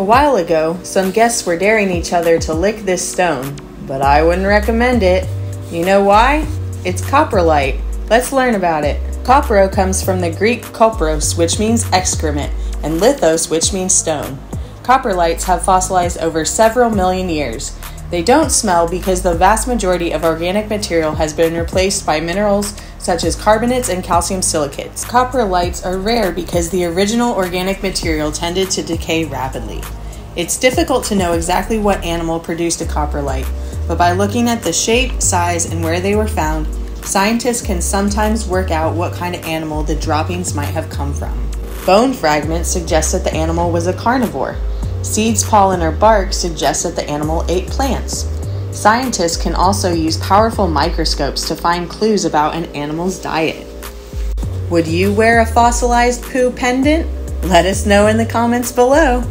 A while ago, some guests were daring each other to lick this stone, but I wouldn't recommend it. You know why? It's coprolite. Let's learn about it. Copro comes from the Greek kopros, which means excrement, and lithos, which means stone. Coprolites have fossilized over several million years. They don't smell because the vast majority of organic material has been replaced by minerals such as carbonates and calcium silicates. Coprolites are rare because the original organic material tended to decay rapidly. It's difficult to know exactly what animal produced a coprolite, but by looking at the shape, size, and where they were found, scientists can sometimes work out what kind of animal the droppings might have come from. Bone fragments suggest that the animal was a carnivore. Seeds, pollen, or bark suggest that the animal ate plants. Scientists can also use powerful microscopes to find clues about an animal's diet. Would you wear a fossilized poo pendant? Let us know in the comments below.